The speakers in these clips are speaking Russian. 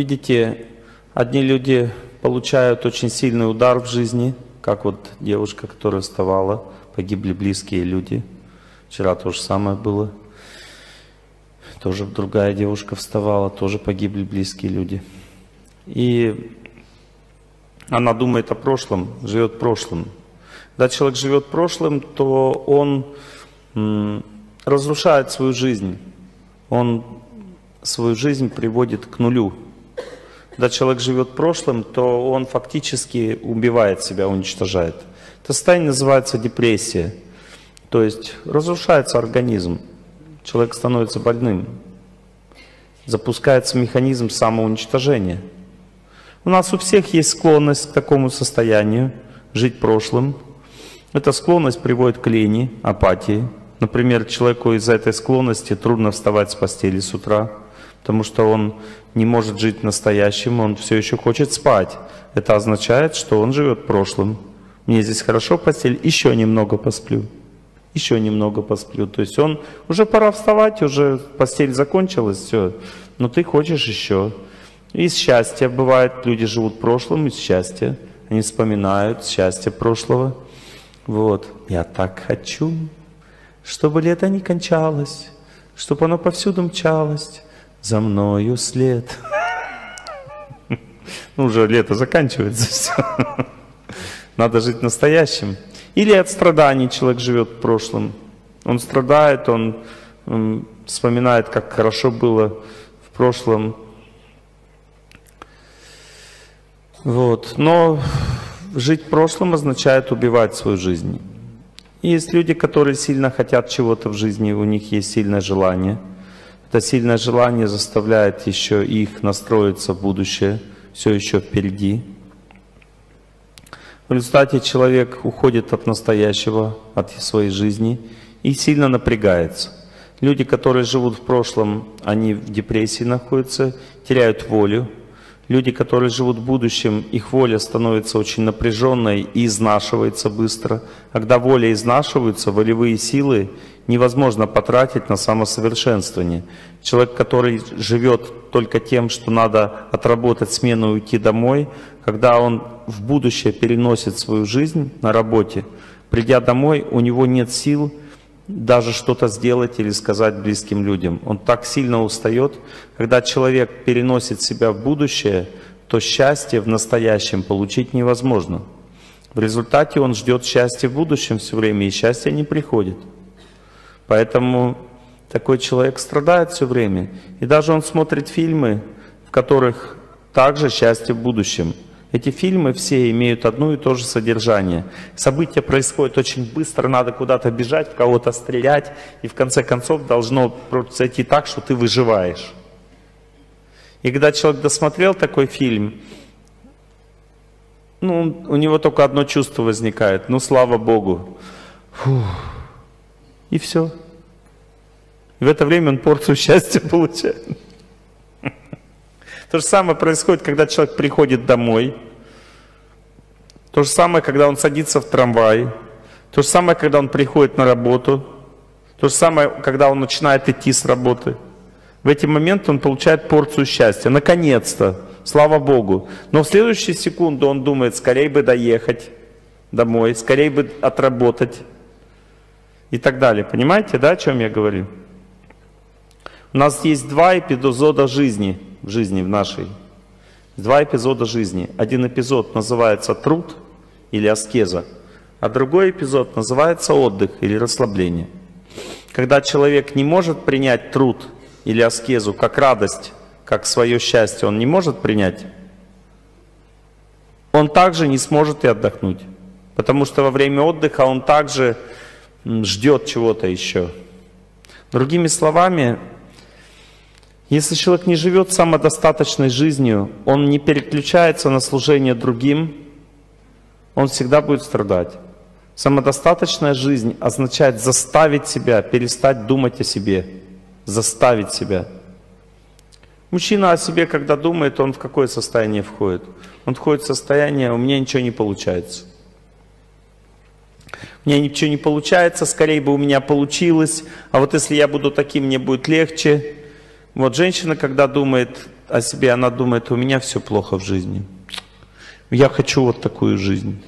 Видите, одни люди получают очень сильный удар в жизни, как вот девушка, которая вставала, погибли близкие люди. Вчера то же самое было. Тоже другая девушка вставала, тоже погибли близкие люди. И она думает о прошлом, живет прошлым. Когда человек живет прошлым, то он разрушает свою жизнь. Он свою жизнь приводит к нулю. Когда человек живет прошлым, то он фактически убивает себя, уничтожает. Это состояние называется депрессия. То есть разрушается организм, человек становится больным, запускается механизм самоуничтожения. У нас у всех есть склонность к такому состоянию, жить прошлым. Эта склонность приводит к лени, апатии. Например, человеку из-за этой склонности трудно вставать с постели с утра, потому что он не может жить настоящим, он все еще хочет спать. Это означает, что он живет прошлым. Мне здесь хорошо в постели, еще немного посплю. Еще немного посплю. То есть он, уже пора вставать, уже постель закончилась, все. Но ты хочешь еще. Из счастья бывает, люди живут прошлым из счастья. Они вспоминают счастье прошлого. Вот. Я так хочу, чтобы лето не кончалось, чтобы оно повсюду мчалось, за мною след. Ну, уже лето заканчивается, все. Надо жить настоящим. Или от страданий человек живет в прошлом. Он страдает, он, вспоминает, как хорошо было в прошлом. Вот. Но жить в прошлом означает убивать свою жизнь. Есть люди, которые сильно хотят чего-то в жизни, у них есть сильное желание. Это сильное желание заставляет еще их настроиться в будущее, все еще впереди. В результате человек уходит от настоящего, от своей жизни и сильно напрягается. Люди, которые живут в прошлом, они в депрессии находятся, теряют волю, Люди, которые живут в будущем, их воля становится очень напряженной и изнашивается быстро. Когда воля изнашивается, волевые силы невозможно потратить на самосовершенствование. Человек, который живет только тем, что надо отработать смену и уйти домой, когда он в будущее переносит свою жизнь на работе, придя домой, у него нет сил даже что-то сделать или сказать близким людям. Он так сильно устает. Когда человек переносит себя в будущее, то счастье в настоящем получить невозможно. В результате он ждет счастья в будущем все время, и счастье не приходит. Поэтому такой человек страдает все время. И даже он смотрит фильмы, в которых также счастье в будущем – эти фильмы все имеют одно и то же содержание. События происходят очень быстро, надо куда-то бежать, в кого-то стрелять, и в конце концов должно произойти так, что ты выживаешь. И когда человек досмотрел такой фильм, ну, у него только одно чувство возникает, ну, слава Богу. Фух. И все. И в это время он порцию счастья получает. То же самое происходит, когда человек приходит домой. То же самое, когда он садится в трамвай. То же самое, когда он приходит на работу. То же самое, когда он начинает идти с работы. В эти моменты он получает порцию счастья. Наконец-то. Слава Богу. Но в следующую секунду он думает, скорее бы доехать домой, скорее бы отработать и так далее. Понимаете, да, о чем я говорю? У нас есть два эпизода жизни – в жизни в нашей. Два эпизода жизни. Один эпизод называется труд или аскеза, а другой эпизод называется отдых или расслабление. Когда человек не может принять труд или аскезу как радость, как свое счастье, он не может принять, он также не сможет и отдохнуть. Потому что во время отдыха он также ждет чего-то еще. Другими словами, если человек не живет самодостаточной жизнью, он не переключается на служение другим, он всегда будет страдать. Самодостаточная жизнь означает заставить себя перестать думать о себе, заставить себя. Мужчина о себе, когда думает, он в какое состояние входит? Он входит в состояние, у меня ничего не получается. У меня ничего не получается, скорее бы у меня получилось, а вот если я буду таким, мне будет легче. Вот женщина, когда думает о себе, она думает, у меня все плохо в жизни. Я хочу вот такую жизнь.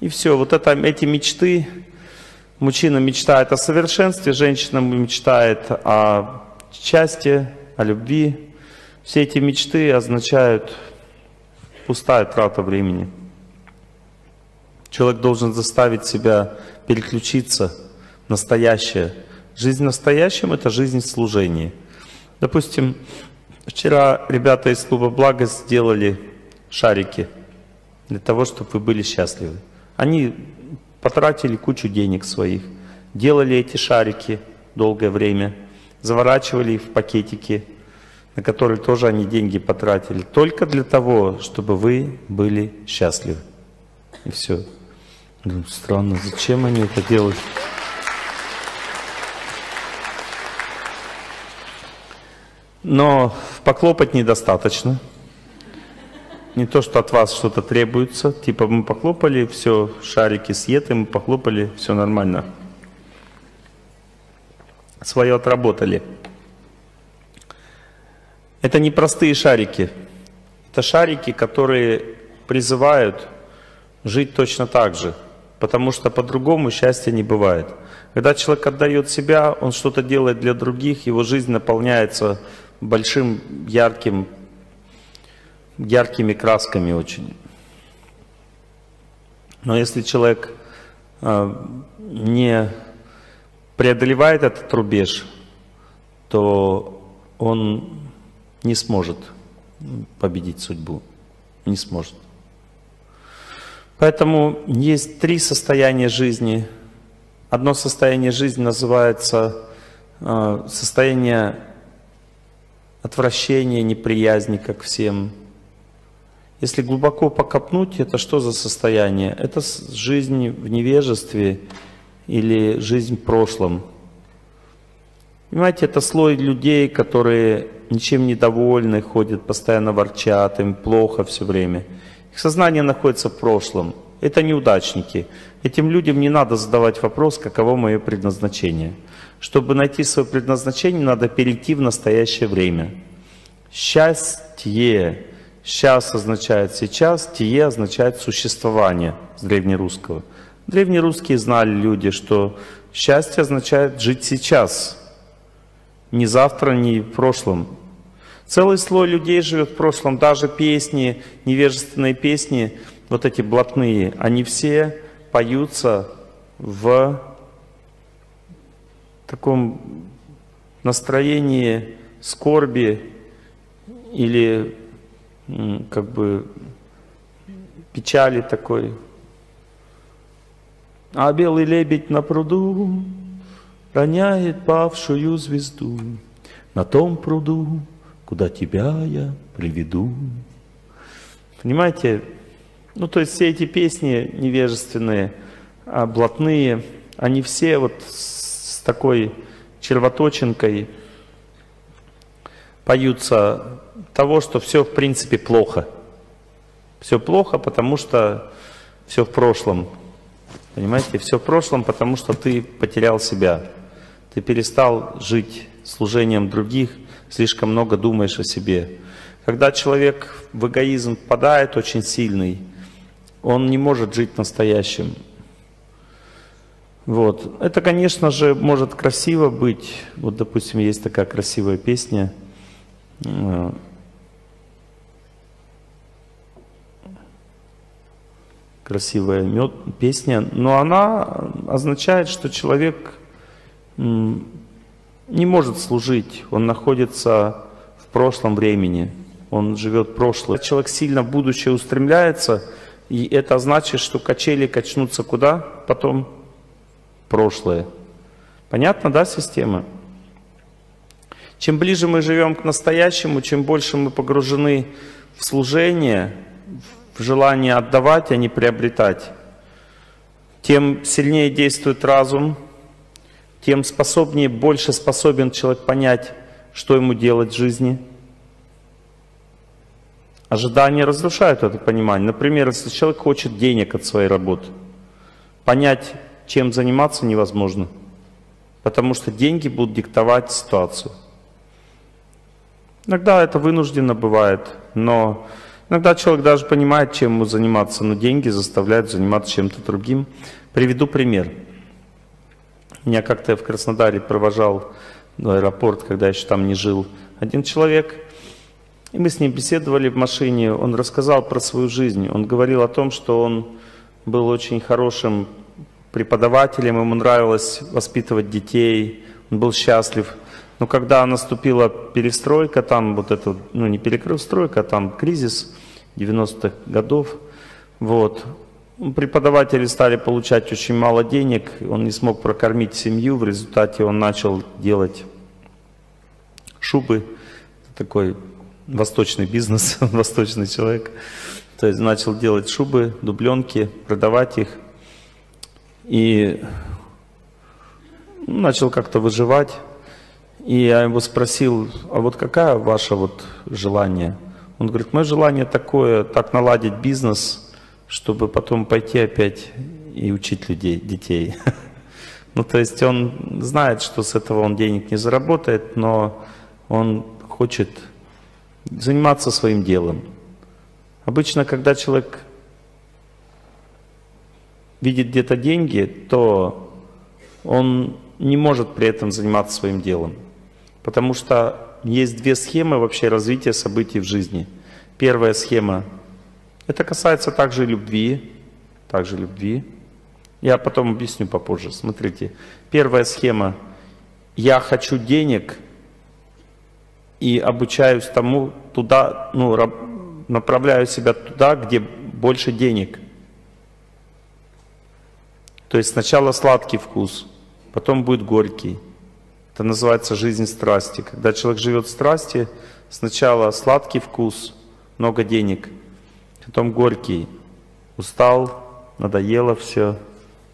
И все, вот это, эти мечты, мужчина мечтает о совершенстве, женщина мечтает о счастье, о любви. Все эти мечты означают пустая трата времени. Человек должен заставить себя переключиться в настоящее. Жизнь в настоящем – это жизнь в служении. Допустим, вчера ребята из клуба «Благо» сделали шарики для того, чтобы вы были счастливы. Они потратили кучу денег своих, делали эти шарики долгое время, заворачивали их в пакетики, на которые тоже они деньги потратили, только для того, чтобы вы были счастливы. И все. Странно, зачем они это делают? Но поклопать недостаточно. Не то, что от вас что-то требуется. Типа мы похлопали, все, шарики съеты, мы похлопали, все нормально. Свое отработали. Это не простые шарики. Это шарики, которые призывают жить точно так же. Потому что по-другому счастья не бывает. Когда человек отдает себя, он что-то делает для других, его жизнь наполняется большим, ярким, яркими красками очень. Но если человек э, не преодолевает этот рубеж, то он не сможет победить судьбу, не сможет. Поэтому есть три состояния жизни. Одно состояние жизни называется э, состояние отвращения, неприязни как всем. Если глубоко покопнуть, это что за состояние? Это жизнь в невежестве или жизнь в прошлом. Понимаете, это слой людей, которые ничем недовольны, ходят, постоянно ворчат, им плохо все время. Их сознание находится в прошлом. Это неудачники. Этим людям не надо задавать вопрос, каково мое предназначение. Чтобы найти свое предназначение, надо перейти в настоящее время. Счастье. Сейчас означает сейчас, тие означает существование с древнерусского. Древнерусские знали люди, что счастье означает жить сейчас, не завтра, не в прошлом. Целый слой людей живет в прошлом, даже песни, невежественные песни, вот эти блатные, они все поются в таком настроении скорби или как бы печали такой. А белый лебедь на пруду роняет павшую звезду на том пруду, куда тебя я приведу. Понимаете? Ну, то есть все эти песни невежественные, а блатные, они все вот с такой червоточинкой поются того, что все в принципе плохо. Все плохо, потому что все в прошлом. Понимаете, все в прошлом, потому что ты потерял себя. Ты перестал жить служением других, слишком много думаешь о себе. Когда человек в эгоизм впадает очень сильный, он не может жить настоящим. Вот. Это, конечно же, может красиво быть. Вот, допустим, есть такая красивая песня. Э, красивая мед, песня, но она означает, что человек не может служить, он находится в прошлом времени, он живет прошлое. Человек сильно в будущее устремляется, и это значит, что качели качнутся куда? Потом прошлое. Понятно, да, система? Чем ближе мы живем к настоящему, чем больше мы погружены в служение, в желание отдавать, а не приобретать, тем сильнее действует разум, тем способнее, больше способен человек понять, что ему делать в жизни. Ожидания разрушают это понимание. Например, если человек хочет денег от своей работы, понять, чем заниматься невозможно, потому что деньги будут диктовать ситуацию. Иногда это вынужденно бывает, но иногда человек даже понимает, чем ему заниматься, но деньги заставляют заниматься чем-то другим. Приведу пример. Меня как-то в Краснодаре провожал в аэропорт, когда еще там не жил, один человек, и мы с ним беседовали в машине, он рассказал про свою жизнь, он говорил о том, что он был очень хорошим преподавателем, ему нравилось воспитывать детей, он был счастлив. Но когда наступила перестройка, там вот это, ну не перестройка, а там кризис 90-х годов, вот, преподаватели стали получать очень мало денег, он не смог прокормить семью, в результате он начал делать шубы, такой восточный бизнес, восточный человек. То есть начал делать шубы, дубленки, продавать их. И начал как-то выживать. И я его спросил, а вот какая ваше вот желание? Он говорит, мое желание такое, так наладить бизнес, чтобы потом пойти опять и учить людей, детей. Ну, то есть он знает, что с этого он денег не заработает, но он хочет заниматься своим делом. Обычно, когда человек видит где-то деньги, то он не может при этом заниматься своим делом. Потому что есть две схемы вообще развития событий в жизни. Первая схема, это касается также любви, также любви. Я потом объясню попозже. Смотрите, первая схема, я хочу денег и обучаюсь тому, туда, ну, направляю себя туда, где больше денег. То есть сначала сладкий вкус, потом будет горький. Это называется жизнь страсти. Когда человек живет в страсти, сначала сладкий вкус, много денег, потом горький. Устал, надоело все,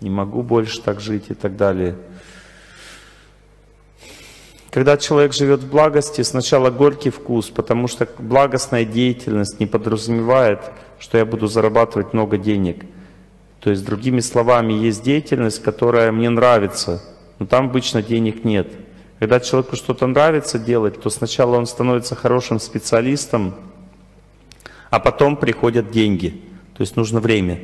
не могу больше так жить и так далее. Когда человек живет в благости, сначала горький вкус, потому что благостная деятельность не подразумевает, что я буду зарабатывать много денег. То есть, другими словами, есть деятельность, которая мне нравится, но там обычно денег нет. Когда человеку что-то нравится делать, то сначала он становится хорошим специалистом, а потом приходят деньги. То есть нужно время.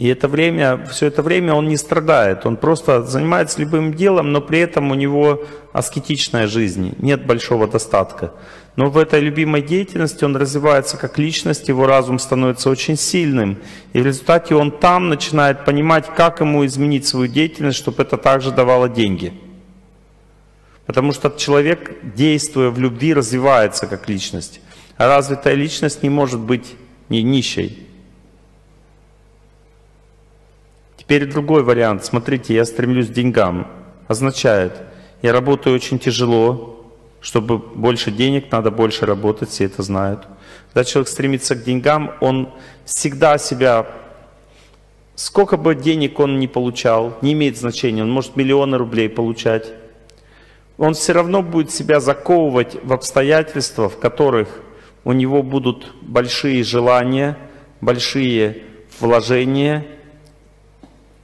И это время, все это время он не страдает, он просто занимается любым делом, но при этом у него аскетичная жизнь, нет большого достатка. Но в этой любимой деятельности он развивается как личность, его разум становится очень сильным. И в результате он там начинает понимать, как ему изменить свою деятельность, чтобы это также давало деньги. Потому что человек, действуя в любви, развивается как личность. А развитая личность не может быть не нищей. Теперь другой вариант. Смотрите, я стремлюсь к деньгам. Означает, я работаю очень тяжело, чтобы больше денег, надо больше работать, все это знают. Когда человек стремится к деньгам, он всегда себя, сколько бы денег он ни получал, не имеет значения, он может миллионы рублей получать, он все равно будет себя заковывать в обстоятельства, в которых у него будут большие желания, большие вложения –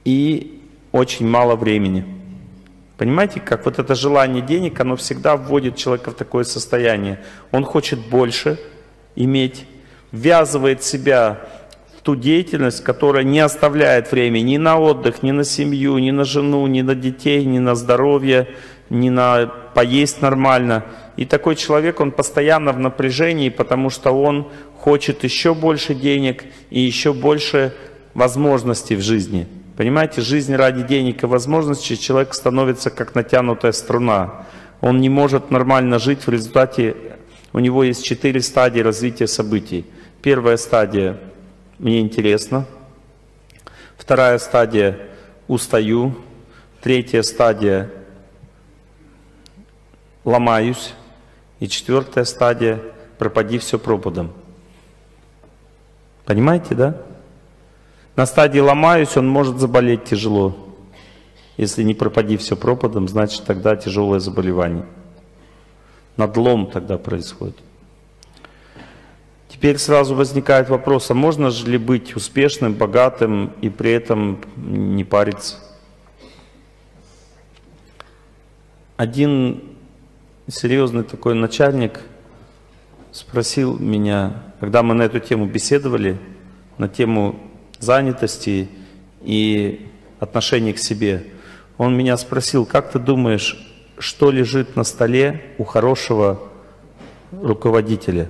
и очень мало времени. Понимаете, как вот это желание денег, оно всегда вводит человека в такое состояние. Он хочет больше иметь, ввязывает себя в ту деятельность, которая не оставляет времени ни на отдых, ни на семью, ни на жену, ни на детей, ни на здоровье, ни на поесть нормально. И такой человек, он постоянно в напряжении, потому что он хочет еще больше денег и еще больше возможностей в жизни. Понимаете, жизнь ради денег и возможностей человек становится как натянутая струна. Он не может нормально жить, в результате у него есть четыре стадии развития событий. Первая стадия – мне интересно. Вторая стадия – устаю. Третья стадия – ломаюсь. И четвертая стадия – пропади все пропадом. Понимаете, да? На стадии ломаюсь, он может заболеть тяжело. Если не пропади все пропадом, значит тогда тяжелое заболевание. Надлом тогда происходит. Теперь сразу возникает вопрос, а можно же ли быть успешным, богатым и при этом не париться? Один серьезный такой начальник спросил меня, когда мы на эту тему беседовали, на тему занятости и отношений к себе, он меня спросил, как ты думаешь, что лежит на столе у хорошего руководителя?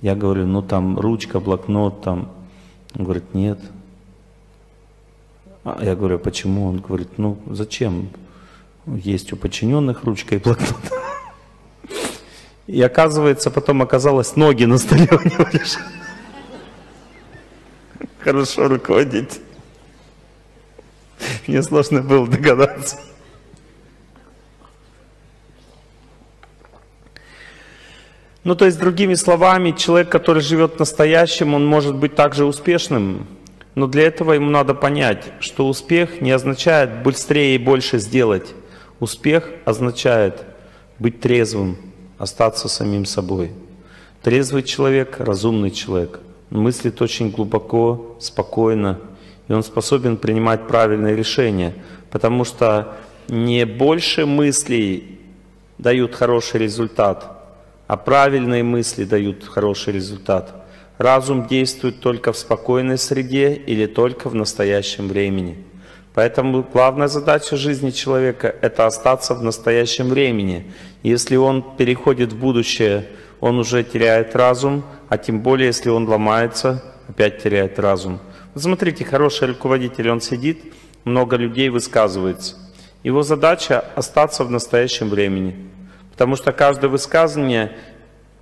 Я говорю, ну там ручка, блокнот, там. Он говорит, нет. А я говорю, «А почему? Он говорит, ну зачем? Есть у подчиненных ручка и блокнот. И оказывается, потом оказалось, ноги на столе у него лежат. Хорошо руководить. Мне сложно было догадаться. Ну, то есть, другими словами, человек, который живет настоящим, он может быть также успешным, но для этого ему надо понять, что успех не означает быстрее и больше сделать. Успех означает быть трезвым, остаться самим собой. Трезвый человек, разумный человек, мыслит очень глубоко, спокойно, и он способен принимать правильные решения, потому что не больше мыслей дают хороший результат, а правильные мысли дают хороший результат. Разум действует только в спокойной среде или только в настоящем времени – Поэтому главная задача жизни человека – это остаться в настоящем времени. Если он переходит в будущее, он уже теряет разум, а тем более, если он ломается, опять теряет разум. Вот смотрите, хороший руководитель, он сидит, много людей высказывается. Его задача – остаться в настоящем времени. Потому что каждое высказывание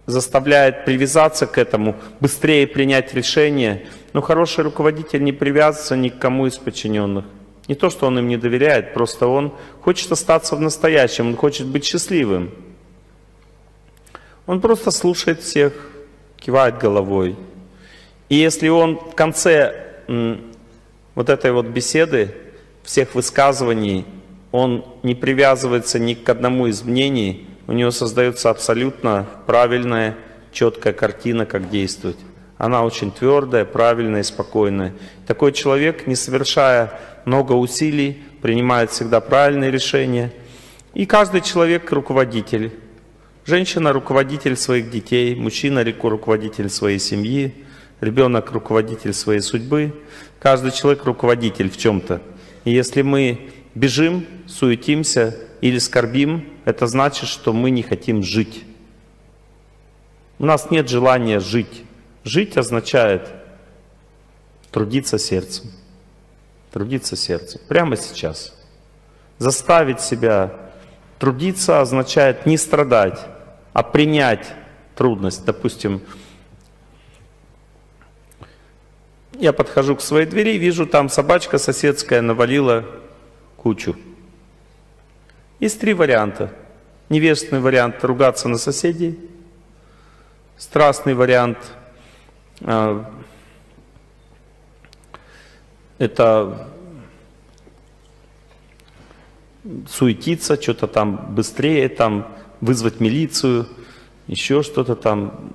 заставляет привязаться к этому, быстрее принять решение. Но хороший руководитель не привязывается ни к кому из подчиненных. Не то, что он им не доверяет, просто он хочет остаться в настоящем, он хочет быть счастливым. Он просто слушает всех, кивает головой. И если он в конце вот этой вот беседы, всех высказываний, он не привязывается ни к одному из мнений, у него создается абсолютно правильная, четкая картина, как действовать. Она очень твердая, правильная и спокойная. Такой человек, не совершая много усилий, принимает всегда правильные решения. И каждый человек руководитель. Женщина руководитель своих детей, мужчина руководитель своей семьи, ребенок руководитель своей судьбы. Каждый человек руководитель в чем-то. И если мы бежим, суетимся или скорбим, это значит, что мы не хотим жить. У нас нет желания жить. Жить означает трудиться сердцем трудиться сердцем. Прямо сейчас. Заставить себя трудиться означает не страдать, а принять трудность. Допустим, я подхожу к своей двери, вижу, там собачка соседская навалила кучу. Есть три варианта. Невестный вариант – ругаться на соседей. Страстный вариант а, это суетиться, что-то там быстрее, там вызвать милицию, еще что-то там.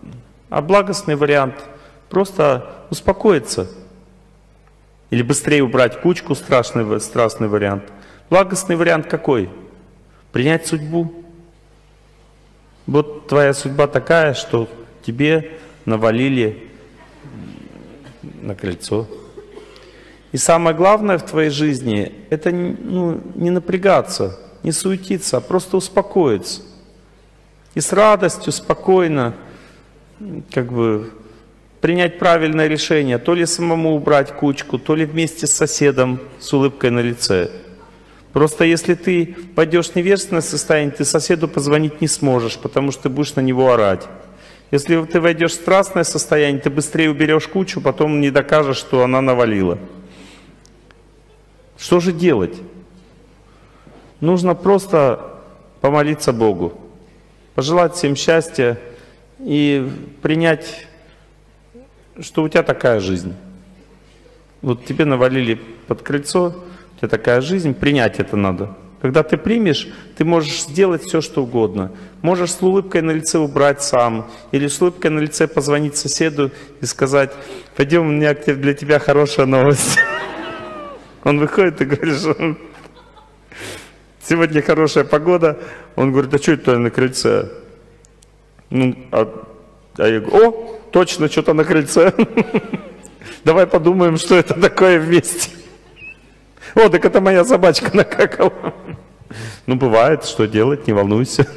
А благостный вариант – просто успокоиться. Или быстрее убрать кучку, страшный, страстный вариант. Благостный вариант какой? Принять судьбу. Вот твоя судьба такая, что тебе навалили на кольцо. И самое главное в твоей жизни – это ну, не напрягаться, не суетиться, а просто успокоиться. И с радостью, спокойно, как бы принять правильное решение, то ли самому убрать кучку, то ли вместе с соседом с улыбкой на лице. Просто если ты пойдешь в невежественное состояние, ты соседу позвонить не сможешь, потому что ты будешь на него орать. Если ты войдешь в страстное состояние, ты быстрее уберешь кучу, потом не докажешь, что она навалила. Что же делать? Нужно просто помолиться Богу, пожелать всем счастья и принять, что у тебя такая жизнь. Вот тебе навалили под крыльцо, у тебя такая жизнь, принять это надо. Когда ты примешь, ты можешь сделать все, что угодно. Можешь с улыбкой на лице убрать сам, или с улыбкой на лице позвонить соседу и сказать, пойдем, у меня для тебя хорошая новость. Он выходит и говорит, что сегодня хорошая погода, Он говорит, а что это на крыльце? Ну, а, а я говорю, о, точно что-то на крыльце. Давай подумаем, что это такое вместе. О, так это моя собачка накакала. Ну, бывает, что делать, не волнуйся.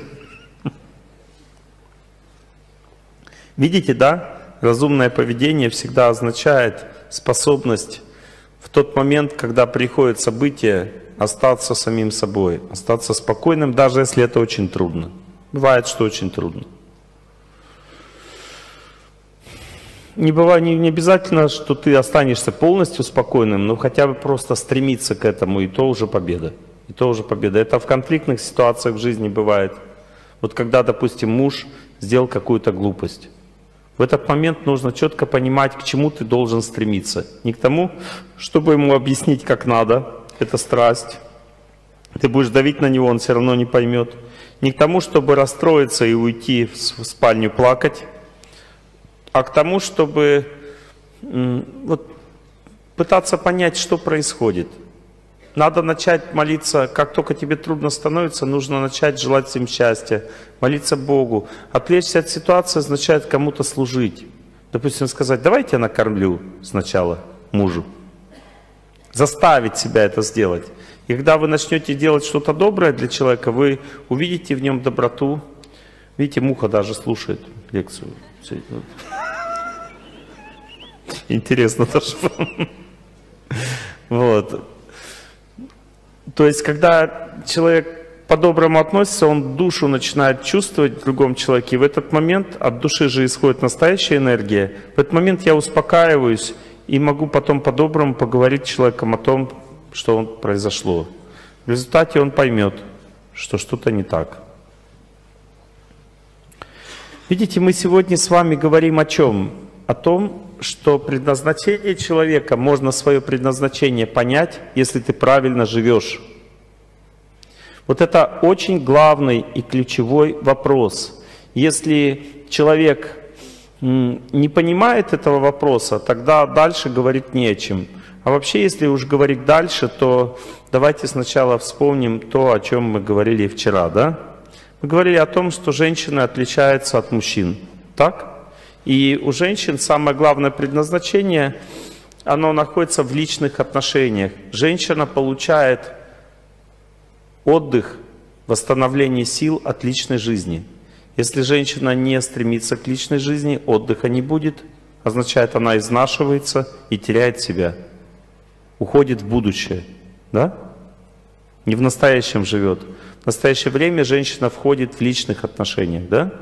Видите, да? Разумное поведение всегда означает способность в тот момент, когда приходит событие, остаться самим собой, остаться спокойным, даже если это очень трудно. Бывает, что очень трудно. Не, бывает, не, не обязательно, что ты останешься полностью спокойным, но хотя бы просто стремиться к этому, и то уже победа. И то уже победа. Это в конфликтных ситуациях в жизни бывает. Вот когда, допустим, муж сделал какую-то глупость. В этот момент нужно четко понимать, к чему ты должен стремиться. Не к тому, чтобы ему объяснить, как надо, это страсть. Ты будешь давить на него, он все равно не поймет. Не к тому, чтобы расстроиться и уйти в спальню плакать, а к тому, чтобы вот, пытаться понять, что происходит – надо начать молиться, как только тебе трудно становится, нужно начать желать им счастья, молиться Богу. Отвлечься от ситуации означает кому-то служить. Допустим, сказать, давайте я накормлю сначала мужу. Заставить себя это сделать. И когда вы начнете делать что-то доброе для человека, вы увидите в нем доброту. Видите, муха даже слушает лекцию. Интересно тоже. Вот. То есть, когда человек по-доброму относится, он душу начинает чувствовать в другом человеке. И в этот момент от души же исходит настоящая энергия. В этот момент я успокаиваюсь и могу потом по-доброму поговорить с человеком о том, что произошло. В результате он поймет, что что-то не так. Видите, мы сегодня с вами говорим о чем? О том, что предназначение человека, можно свое предназначение понять, если ты правильно живешь. Вот это очень главный и ключевой вопрос. Если человек не понимает этого вопроса, тогда дальше говорить не о чем. А вообще, если уж говорить дальше, то давайте сначала вспомним то, о чем мы говорили вчера. Да? Мы говорили о том, что женщины отличаются от мужчин. Так? И у женщин самое главное предназначение, оно находится в личных отношениях. Женщина получает отдых, восстановление сил от личной жизни. Если женщина не стремится к личной жизни, отдыха не будет, означает, она изнашивается и теряет себя, уходит в будущее. Да? Не в настоящем живет. В настоящее время женщина входит в личных отношениях. Да?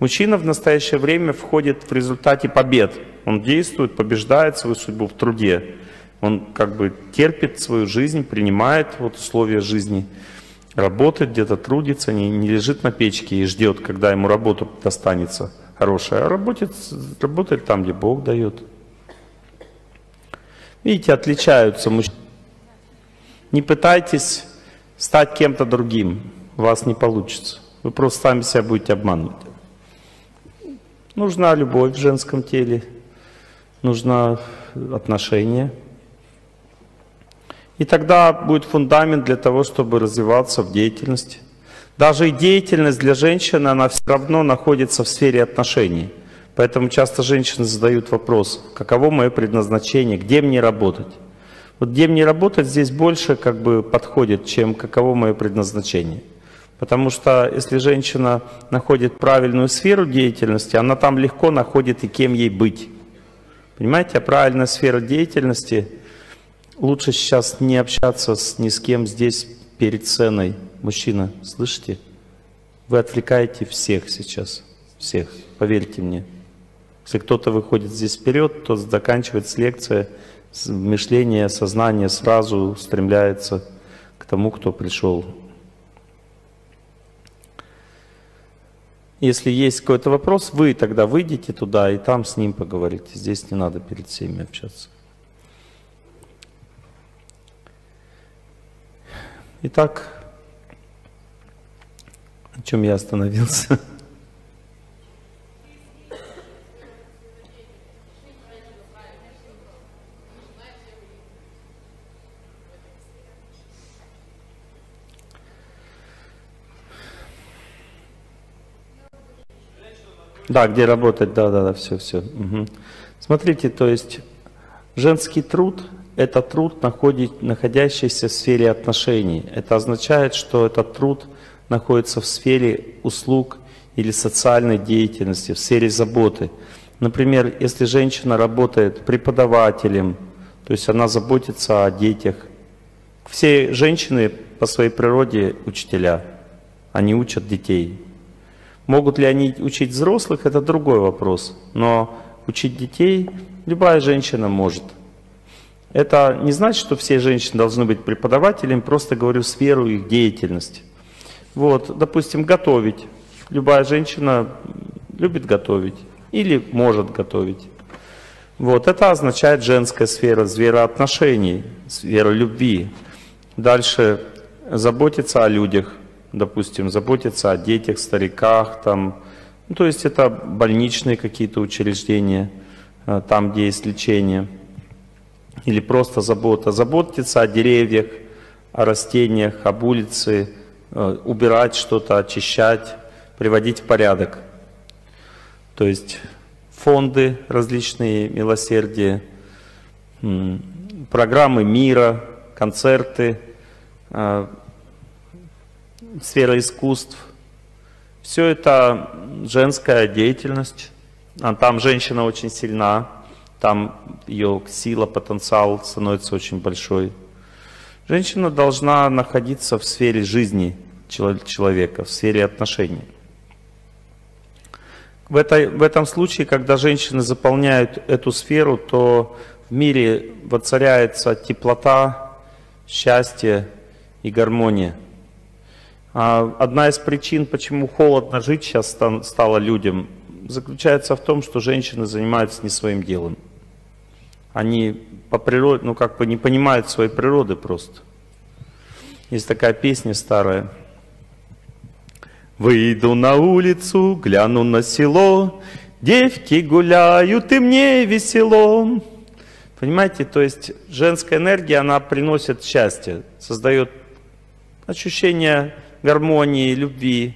Мужчина в настоящее время входит в результате побед. Он действует, побеждает свою судьбу в труде. Он как бы терпит свою жизнь, принимает вот условия жизни, работает, где-то трудится, не, не лежит на печке и ждет, когда ему работа достанется хорошая, а работает, работает там, где Бог дает. Видите, отличаются мужчины. Не пытайтесь стать кем-то другим, у вас не получится. Вы просто сами себя будете обманывать. Нужна любовь в женском теле, нужно отношение. И тогда будет фундамент для того, чтобы развиваться в деятельности. Даже и деятельность для женщины, она все равно находится в сфере отношений. Поэтому часто женщины задают вопрос, каково мое предназначение, где мне работать. Вот где мне работать здесь больше как бы подходит, чем каково мое предназначение. Потому что если женщина находит правильную сферу деятельности, она там легко находит и кем ей быть. Понимаете, а правильная сфера деятельности, лучше сейчас не общаться с ни с кем здесь перед сценой. Мужчина, слышите? Вы отвлекаете всех сейчас, всех, поверьте мне. Если кто-то выходит здесь вперед, то заканчивается лекция, мышление, сознание сразу стремляется к тому, кто пришел. Если есть какой-то вопрос, вы тогда выйдете туда и там с ним поговорите. Здесь не надо перед всеми общаться. Итак, о чем я остановился? Да, где работать, да, да, да, все, все. Угу. Смотрите, то есть женский труд это труд, находящийся в сфере отношений. Это означает, что этот труд находится в сфере услуг или социальной деятельности, в сфере заботы. Например, если женщина работает преподавателем, то есть она заботится о детях. Все женщины по своей природе учителя, они учат детей. Могут ли они учить взрослых, это другой вопрос. Но учить детей любая женщина может. Это не значит, что все женщины должны быть преподавателями, просто говорю сферу их деятельности. Вот, допустим, готовить. Любая женщина любит готовить или может готовить. Вот, это означает женская сфера, сфера отношений, сфера любви. Дальше заботиться о людях, допустим, заботиться о детях, стариках, там, ну, то есть это больничные какие-то учреждения, э, там, где есть лечение, или просто забота. Заботиться о деревьях, о растениях, об улице, э, убирать что-то, очищать, приводить в порядок. То есть фонды различные, милосердия, программы мира, концерты, э, сфера искусств. Все это женская деятельность. А там женщина очень сильна, там ее сила, потенциал становится очень большой. Женщина должна находиться в сфере жизни человека, в сфере отношений. В, этой, в этом случае, когда женщины заполняют эту сферу, то в мире воцаряется теплота, счастье и гармония. А одна из причин, почему холодно жить сейчас стало людям, заключается в том, что женщины занимаются не своим делом. Они по природе, ну как бы не понимают своей природы просто. Есть такая песня старая – Выйду на улицу, гляну на село, Девки гуляют, и мне весело. Понимаете, то есть женская энергия, она приносит счастье, создает ощущение гармонии, любви.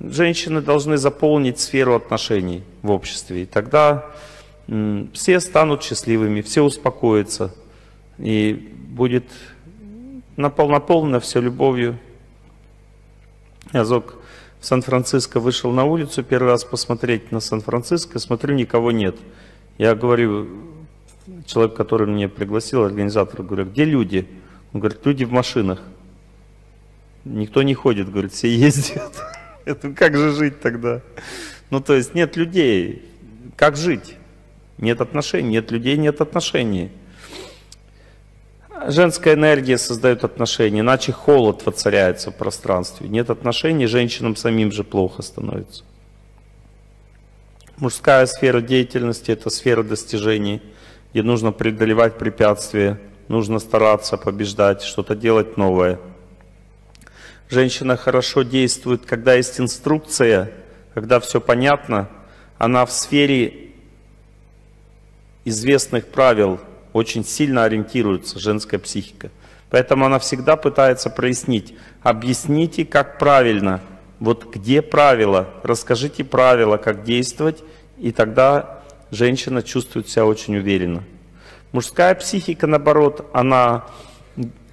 Женщины должны заполнить сферу отношений в обществе, и тогда все станут счастливыми, все успокоятся, и будет наполнено все любовью. Язык в Сан-Франциско вышел на улицу первый раз посмотреть на Сан-Франциско, смотрю, никого нет. Я говорю, человек, который меня пригласил, организатор, говорю, где люди? Он говорит, люди в машинах. Никто не ходит, говорит, все ездят. Это как же жить тогда? Ну, то есть нет людей. Как жить? Нет отношений, нет людей, нет отношений. Женская энергия создает отношения, иначе холод воцаряется в пространстве. Нет отношений, женщинам самим же плохо становится. Мужская сфера деятельности – это сфера достижений, где нужно преодолевать препятствия, нужно стараться побеждать, что-то делать новое. Женщина хорошо действует, когда есть инструкция, когда все понятно, она в сфере известных правил – очень сильно ориентируется женская психика. Поэтому она всегда пытается прояснить. Объясните, как правильно. Вот где правила? Расскажите правила, как действовать. И тогда женщина чувствует себя очень уверенно. Мужская психика, наоборот, она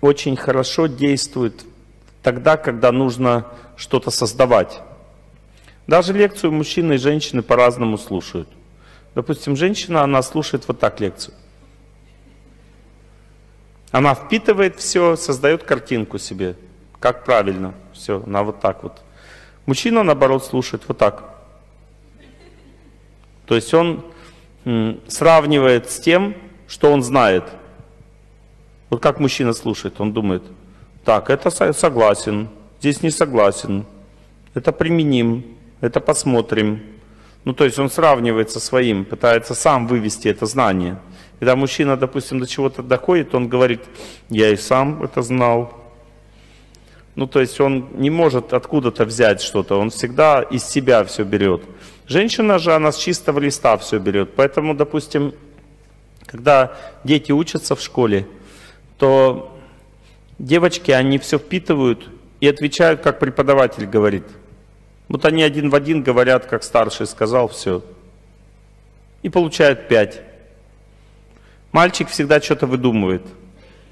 очень хорошо действует тогда, когда нужно что-то создавать. Даже лекцию мужчины и женщины по-разному слушают. Допустим, женщина, она слушает вот так лекцию. Она впитывает все, создает картинку себе, как правильно, все, она вот так вот. Мужчина, наоборот, слушает вот так. То есть он сравнивает с тем, что он знает. Вот как мужчина слушает, он думает, так, это согласен, здесь не согласен, это применим, это посмотрим. Ну, то есть он сравнивает со своим, пытается сам вывести это знание – когда мужчина, допустим, до чего-то доходит, он говорит, я и сам это знал. Ну, то есть он не может откуда-то взять что-то, он всегда из себя все берет. Женщина же, она с чистого листа все берет. Поэтому, допустим, когда дети учатся в школе, то девочки, они все впитывают и отвечают, как преподаватель говорит. Вот они один в один говорят, как старший сказал, все. И получают пять. Мальчик всегда что-то выдумывает.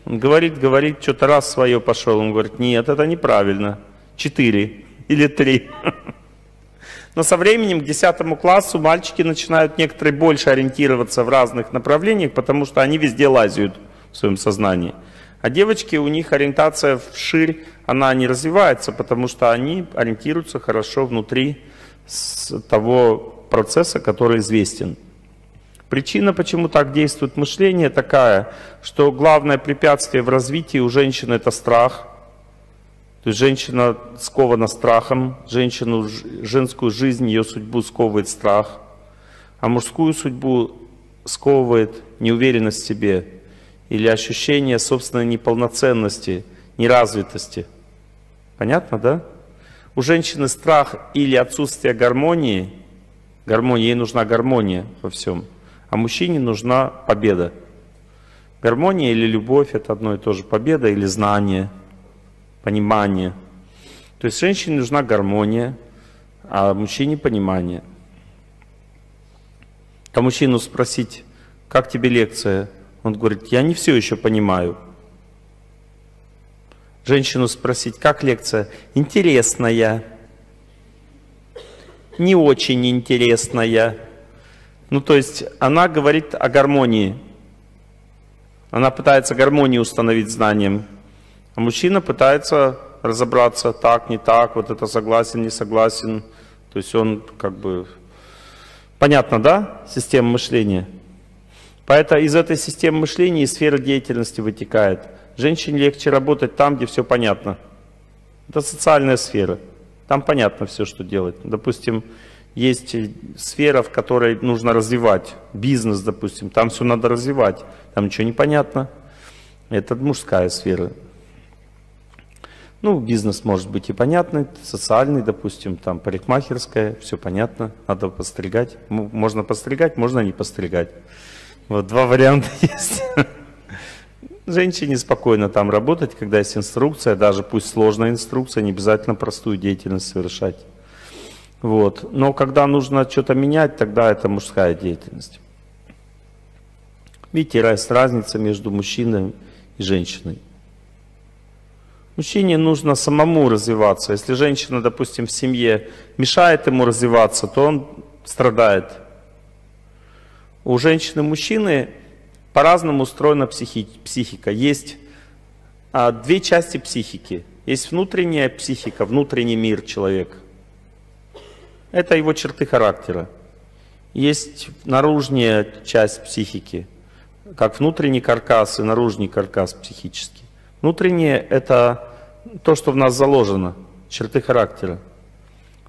Он говорит, говорит, что-то раз свое пошел. Он говорит, нет, это неправильно. Четыре или три. Но со временем к 10 классу мальчики начинают некоторые больше ориентироваться в разных направлениях, потому что они везде лазят в своем сознании. А девочки, у них ориентация вширь, она не развивается, потому что они ориентируются хорошо внутри того процесса, который известен. Причина, почему так действует мышление, такая, что главное препятствие в развитии у женщины это страх. То есть женщина скована страхом, женщину, женскую жизнь, ее судьбу сковывает страх, а мужскую судьбу сковывает неуверенность в себе или ощущение собственной неполноценности, неразвитости. Понятно, да? У женщины страх или отсутствие гармонии, гармония, ей нужна гармония во всем – а мужчине нужна победа. Гармония или любовь – это одно и то же. Победа или знание, понимание. То есть женщине нужна гармония, а мужчине понимание. А мужчину спросить, как тебе лекция? Он говорит, я не все еще понимаю. Женщину спросить, как лекция? Интересная. Не очень интересная. Ну, то есть она говорит о гармонии. Она пытается гармонию установить знанием. А мужчина пытается разобраться так, не так, вот это согласен, не согласен. То есть он как бы... Понятно, да, система мышления? Поэтому из этой системы мышления и сфера деятельности вытекает. Женщине легче работать там, где все понятно. Это социальная сфера. Там понятно все, что делать. Допустим, есть сфера, в которой нужно развивать. Бизнес, допустим, там все надо развивать. Там ничего не понятно. Это мужская сфера. Ну, бизнес может быть и понятный, социальный, допустим, там парикмахерская, все понятно, надо постригать. Можно постригать, можно не постригать. Вот два варианта есть. Женщине спокойно там работать, когда есть инструкция, даже пусть сложная инструкция, не обязательно простую деятельность совершать. Вот. Но когда нужно что-то менять, тогда это мужская деятельность. Видите, есть разница между мужчиной и женщиной. Мужчине нужно самому развиваться. Если женщина, допустим, в семье мешает ему развиваться, то он страдает. У женщины и мужчины по-разному устроена психи психика. Есть а, две части психики. Есть внутренняя психика, внутренний мир человека. Это его черты характера. Есть наружная часть психики, как внутренний каркас и наружный каркас психический. Внутреннее – это то, что в нас заложено, черты характера.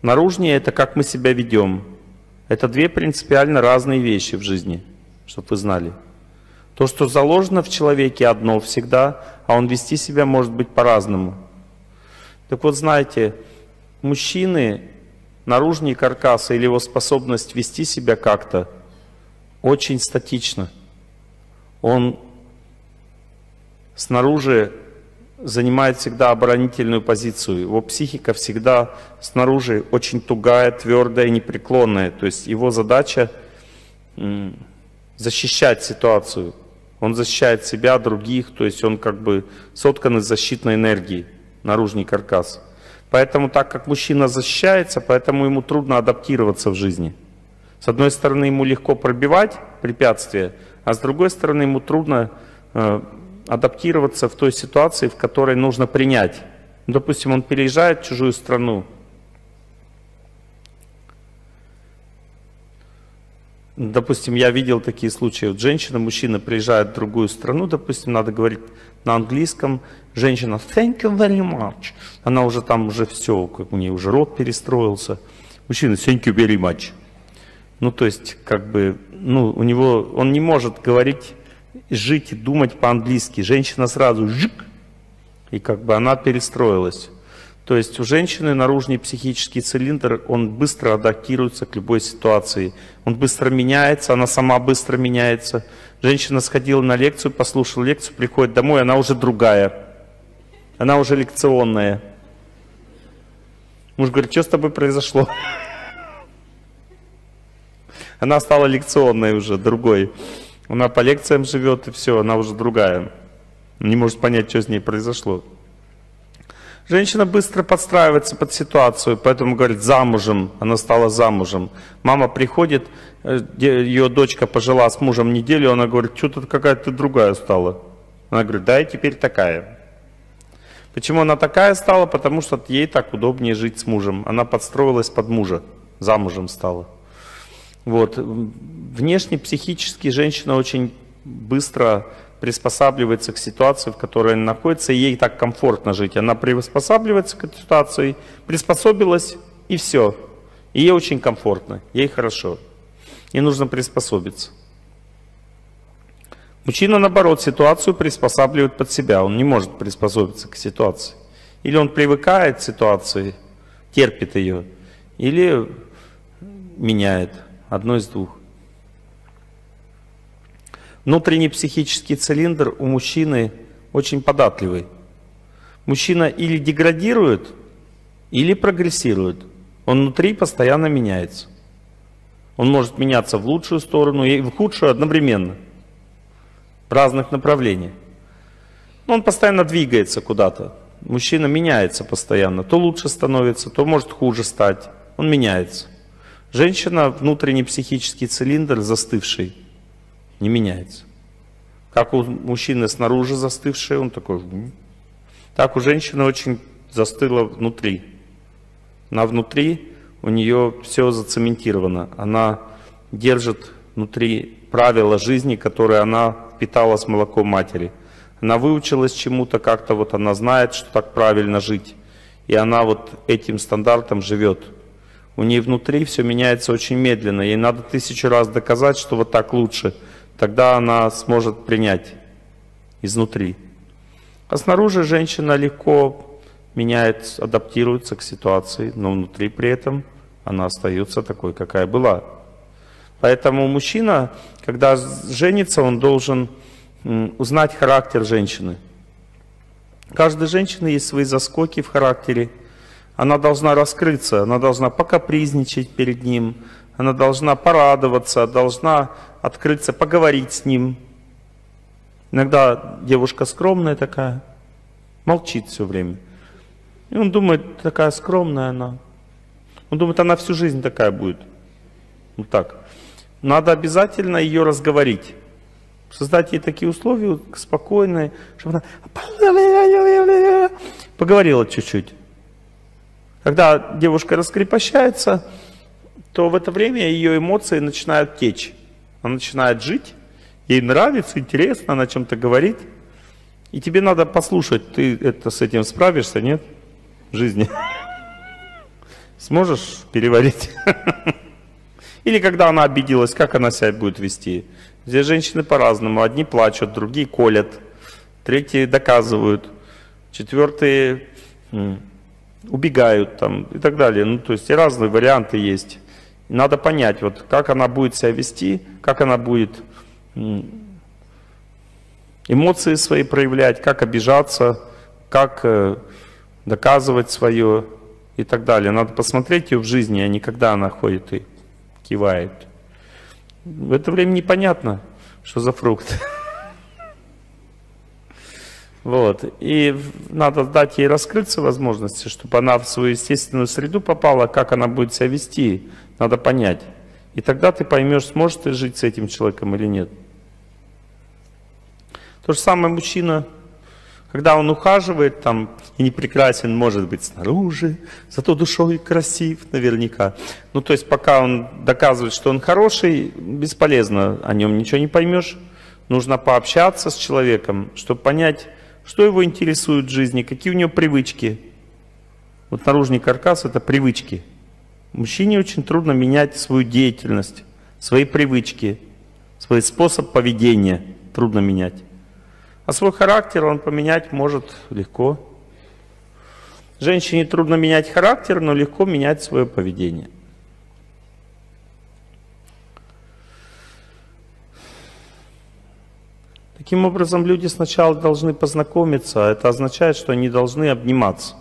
Наружнее – это как мы себя ведем. Это две принципиально разные вещи в жизни, чтобы вы знали. То, что заложено в человеке одно всегда, а он вести себя может быть по-разному. Так вот, знаете, мужчины наружный каркас или его способность вести себя как-то очень статично. Он снаружи занимает всегда оборонительную позицию. Его психика всегда снаружи очень тугая, твердая, непреклонная. То есть его задача защищать ситуацию. Он защищает себя, других, то есть он как бы соткан из защитной энергии, наружный каркас. Поэтому так как мужчина защищается, поэтому ему трудно адаптироваться в жизни. С одной стороны, ему легко пробивать препятствия, а с другой стороны, ему трудно э, адаптироваться в той ситуации, в которой нужно принять. Допустим, он переезжает в чужую страну. Допустим, я видел такие случаи. Вот женщина, мужчина приезжает в другую страну, допустим, надо говорить на английском, женщина thank you very much. Она уже там уже все, как у нее уже рот перестроился. Мужчина thank you very much. Ну, то есть, как бы, ну, у него, он не может говорить, жить и думать по-английски. Женщина сразу жик, и как бы она перестроилась. То есть у женщины наружный психический цилиндр, он быстро адаптируется к любой ситуации. Он быстро меняется, она сама быстро меняется. Женщина сходила на лекцию, послушала лекцию, приходит домой, она уже другая. Она уже лекционная. Муж говорит, что с тобой произошло? Она стала лекционной уже, другой. Она по лекциям живет, и все, она уже другая. Не может понять, что с ней произошло. Женщина быстро подстраивается под ситуацию, поэтому говорит, замужем, она стала замужем. Мама приходит, э, ее дочка пожила с мужем неделю, она говорит, что тут какая-то другая стала. Она говорит, да, я теперь такая. Почему она такая стала? Потому что ей так удобнее жить с мужем. Она подстроилась под мужа, замужем стала. Вот. Внешне психически женщина очень быстро приспосабливается к ситуации, в которой она находится, и ей так комфортно жить. Она приспосабливается к ситуации, приспособилась, и все. И ей очень комфортно, ей хорошо. Ей нужно приспособиться. Мужчина, наоборот, ситуацию приспосабливает под себя. Он не может приспособиться к ситуации. Или он привыкает к ситуации, терпит ее, или меняет. Одно из двух. Внутренний психический цилиндр у мужчины очень податливый. Мужчина или деградирует, или прогрессирует. Он внутри постоянно меняется. Он может меняться в лучшую сторону и в худшую одновременно. В разных направлениях. Но он постоянно двигается куда-то. Мужчина меняется постоянно. То лучше становится, то может хуже стать. Он меняется. Женщина, внутренний психический цилиндр застывший – не меняется. Как у мужчины снаружи застывший, он такой, так у женщины очень застыло внутри. На внутри у нее все зацементировано. Она держит внутри правила жизни, которые она впитала с молоком матери. Она выучилась чему-то как-то, вот она знает, что так правильно жить. И она вот этим стандартом живет. У нее внутри все меняется очень медленно. Ей надо тысячу раз доказать, что вот так лучше – тогда она сможет принять изнутри. А снаружи женщина легко меняет, адаптируется к ситуации, но внутри при этом она остается такой, какая была. Поэтому мужчина, когда женится, он должен узнать характер женщины. У каждой женщины есть свои заскоки в характере. Она должна раскрыться, она должна покапризничать перед ним, она должна порадоваться, должна открыться, поговорить с ним. Иногда девушка скромная такая, молчит все время. И он думает, такая скромная она. Он думает, она всю жизнь такая будет. Вот так. Надо обязательно ее разговорить. Создать ей такие условия спокойные, чтобы она поговорила чуть-чуть. Когда девушка раскрепощается, то в это время ее эмоции начинают течь. Она начинает жить, ей нравится, интересно, она о чем-то говорит. И тебе надо послушать, ты это с этим справишься, нет? В жизни. Сможешь переварить? Или когда она обиделась, как она себя будет вести? Здесь женщины по-разному. Одни плачут, другие колят, третьи доказывают, четвертые убегают там и так далее. Ну, то есть разные варианты есть. Надо понять, вот как она будет себя вести, как она будет эмоции свои проявлять, как обижаться, как э, доказывать свое и так далее. Надо посмотреть ее в жизни, а не когда она ходит и кивает. В это время непонятно, что за фрукт. Вот. И надо дать ей раскрыться возможности, чтобы она в свою естественную среду попала, как она будет себя вести. Надо понять. И тогда ты поймешь, сможешь ты жить с этим человеком или нет. То же самое мужчина, когда он ухаживает там и не прекрасен, может быть, снаружи, зато душой красив наверняка. Ну, то есть, пока он доказывает, что он хороший, бесполезно, о нем ничего не поймешь. Нужно пообщаться с человеком, чтобы понять, что его интересует в жизни, какие у него привычки. Вот наружный каркас – это привычки. Мужчине очень трудно менять свою деятельность, свои привычки, свой способ поведения трудно менять. А свой характер он поменять может легко. Женщине трудно менять характер, но легко менять свое поведение. Таким образом, люди сначала должны познакомиться, а это означает, что они должны обниматься.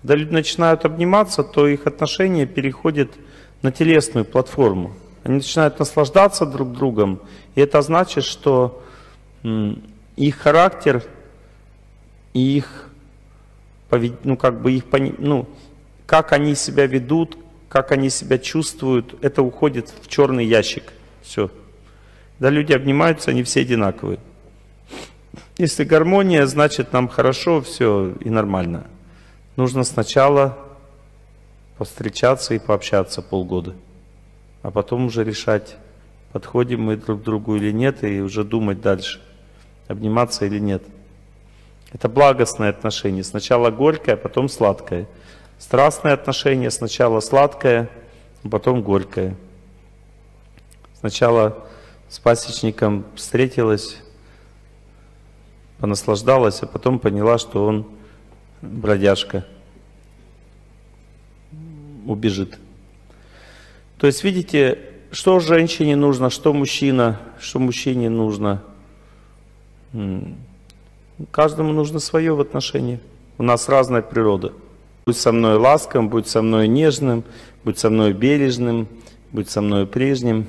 Когда люди начинают обниматься, то их отношения переходят на телесную платформу. Они начинают наслаждаться друг другом, и это значит, что их характер и их, ну, как бы их, ну, как они себя ведут, как они себя чувствуют, это уходит в черный ящик. Все. Да, люди обнимаются, они все одинаковые. Если гармония, значит нам хорошо, все и нормально. Нужно сначала повстречаться и пообщаться полгода, а потом уже решать, подходим мы друг к другу или нет, и уже думать дальше, обниматься или нет. Это благостное отношение. Сначала горькое, потом сладкое. Страстное отношение сначала сладкое, потом горькое. Сначала с пасечником встретилась, понаслаждалась, а потом поняла, что он бродяжка, убежит. То есть, видите, что женщине нужно, что мужчина, что мужчине нужно. Каждому нужно свое в отношении. У нас разная природа. Будь со мной ласковым, будь со мной нежным, будь со мной бережным, будь со мной прежним.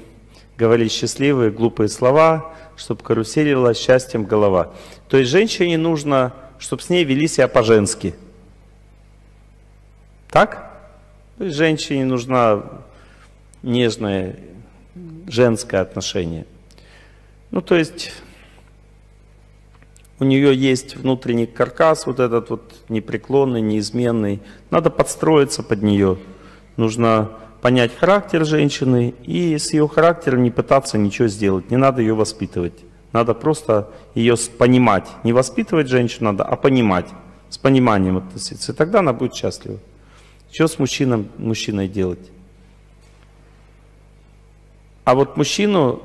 Говори счастливые, глупые слова, чтобы каруселила счастьем голова. То есть женщине нужно, чтобы с ней вели себя по-женски. Так? То есть женщине нужна нежное женское отношение. Ну, то есть у нее есть внутренний каркас, вот этот вот непреклонный, неизменный. Надо подстроиться под нее. Нужно понять характер женщины и с ее характером не пытаться ничего сделать. Не надо ее воспитывать. Надо просто ее понимать. Не воспитывать женщину надо, а понимать. С пониманием относиться. И тогда она будет счастлива. Что с мужчином, мужчиной делать? А вот мужчину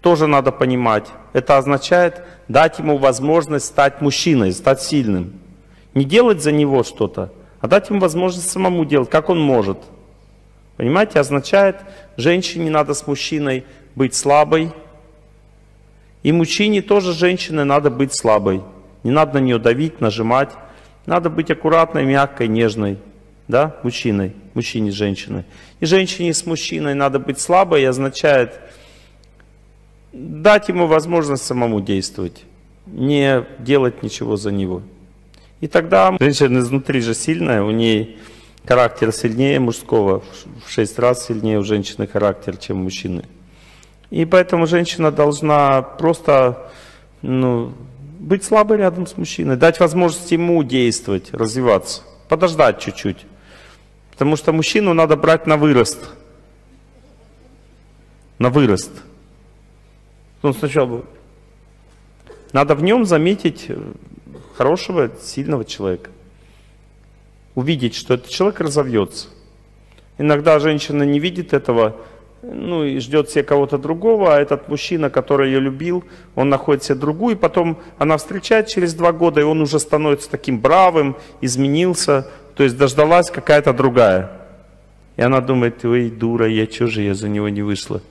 тоже надо понимать. Это означает дать ему возможность стать мужчиной, стать сильным. Не делать за него что-то, а дать ему возможность самому делать, как он может. Понимаете, означает, женщине надо с мужчиной быть слабой, и мужчине тоже женщине надо быть слабой. Не надо на нее давить, нажимать. Надо быть аккуратной, мягкой, нежной. Да, мужчиной, мужчине с женщиной. И женщине с мужчиной надо быть слабой, и означает дать ему возможность самому действовать, не делать ничего за него. И тогда женщина изнутри же сильная, у ней характер сильнее мужского, в шесть раз сильнее у женщины характер, чем у мужчины. И поэтому женщина должна просто ну, быть слабой рядом с мужчиной, дать возможность ему действовать, развиваться, подождать чуть-чуть. Потому что мужчину надо брать на вырост. На вырост. Он сначала надо в нем заметить э, хорошего, сильного человека. Увидеть, что этот человек разовьется. Иногда женщина не видит этого, ну и ждет себе кого-то другого, а этот мужчина, который ее любил, он находит себе другую, и потом она встречает через два года, и он уже становится таким бравым, изменился, то есть дождалась какая-то другая. И она думает, ой, дура, я что же я за него не вышла.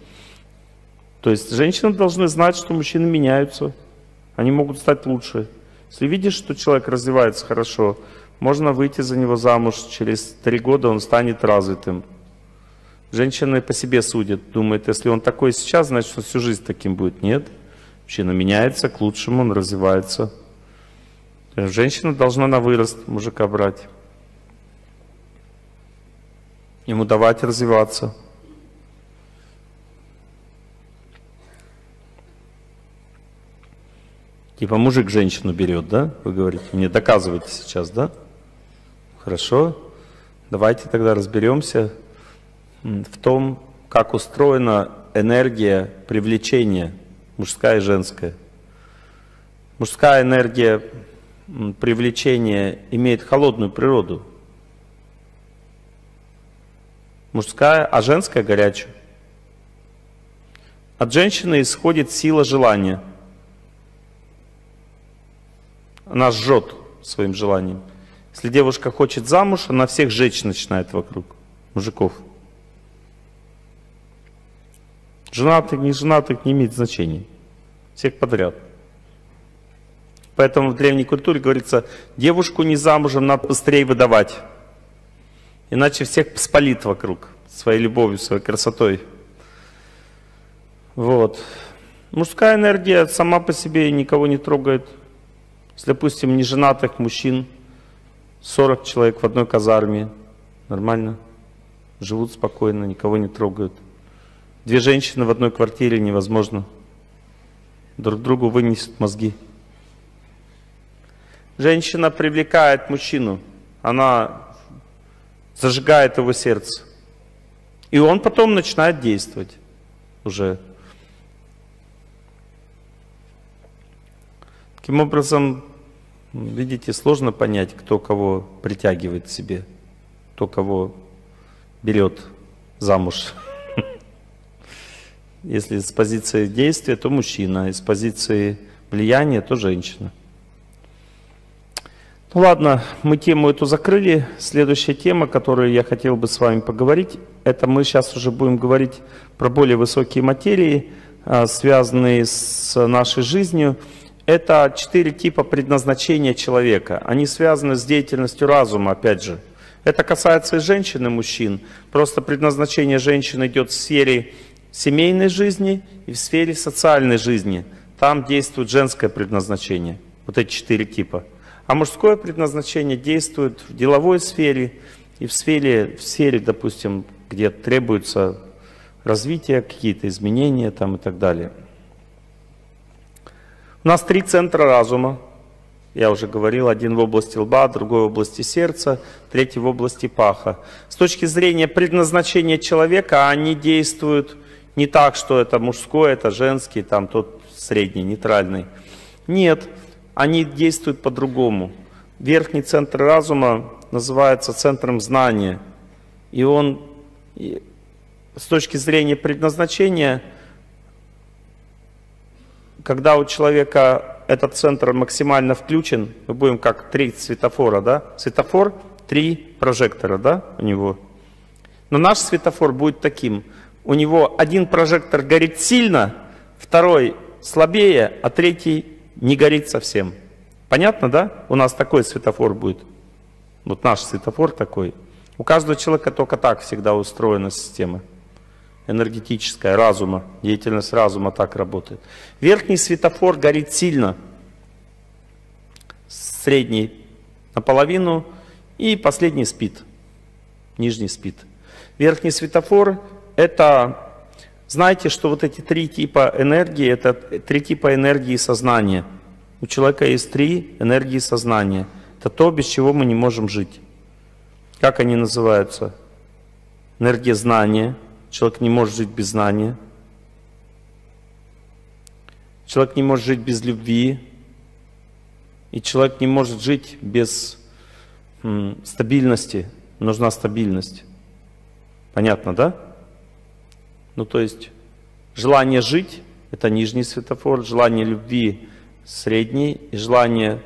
То есть женщины должны знать, что мужчины меняются, они могут стать лучше. Если видишь, что человек развивается хорошо, можно выйти за него замуж, через три года он станет развитым. Женщины по себе судят, думают, если он такой сейчас, значит, он всю жизнь таким будет. Нет, мужчина меняется к лучшему, он развивается. Женщина должна на вырост мужика брать. Ему давать развиваться. Типа мужик женщину берет, да? Вы говорите, мне доказываете сейчас, да? Хорошо. Давайте тогда разберемся в том, как устроена энергия привлечения, мужская и женская. Мужская энергия привлечения имеет холодную природу. Мужская, а женская горячую. От женщины исходит сила желания – она жжет своим желанием. Если девушка хочет замуж, она всех жечь начинает вокруг, мужиков. Женатых, не женатых не имеет значения. Всех подряд. Поэтому в древней культуре говорится, девушку не замужем надо быстрее выдавать. Иначе всех спалит вокруг своей любовью, своей красотой. Вот. Мужская энергия сама по себе никого не трогает. Если, допустим, неженатых мужчин, 40 человек в одной казарме, нормально, живут спокойно, никого не трогают. Две женщины в одной квартире невозможно. Друг другу вынесут мозги. Женщина привлекает мужчину, она зажигает его сердце. И он потом начинает действовать уже. Таким образом, видите, сложно понять, кто кого притягивает к себе, кто кого берет замуж. Если с позиции действия, то мужчина, из позиции влияния, то женщина. Ну ладно, мы тему эту закрыли. Следующая тема, которую я хотел бы с вами поговорить, это мы сейчас уже будем говорить про более высокие материи, а, связанные с нашей жизнью. Это четыре типа предназначения человека. Они связаны с деятельностью разума, опять же. Это касается и женщин, и мужчин. Просто предназначение женщины идет в сфере семейной жизни и в сфере социальной жизни. Там действует женское предназначение. Вот эти четыре типа – а мужское предназначение действует в деловой сфере и в сфере, в сфере допустим, где требуется развитие, какие-то изменения там и так далее. У нас три центра разума. Я уже говорил, один в области лба, другой в области сердца, третий в области паха. С точки зрения предназначения человека, они действуют не так, что это мужское, это женский, там тот средний, нейтральный. Нет, они действуют по-другому. Верхний центр разума называется центром знания. И он с точки зрения предназначения, когда у человека этот центр максимально включен, мы будем как три светофора, да? Светофор, три прожектора, да, у него. Но наш светофор будет таким. У него один прожектор горит сильно, второй слабее, а третий не горит совсем. Понятно, да? У нас такой светофор будет. Вот наш светофор такой. У каждого человека только так всегда устроена система. Энергетическая, разума. Деятельность разума так работает. Верхний светофор горит сильно. Средний наполовину. И последний спит. Нижний спит. Верхний светофор это знаете, что вот эти три типа энергии, это три типа энергии сознания. У человека есть три энергии сознания. Это то, без чего мы не можем жить. Как они называются? Энергия знания. Человек не может жить без знания. Человек не может жить без любви. И человек не может жить без м, стабильности. Нужна стабильность. Понятно, да? Ну, то есть желание жить – это нижний светофор, желание любви – средний, и желание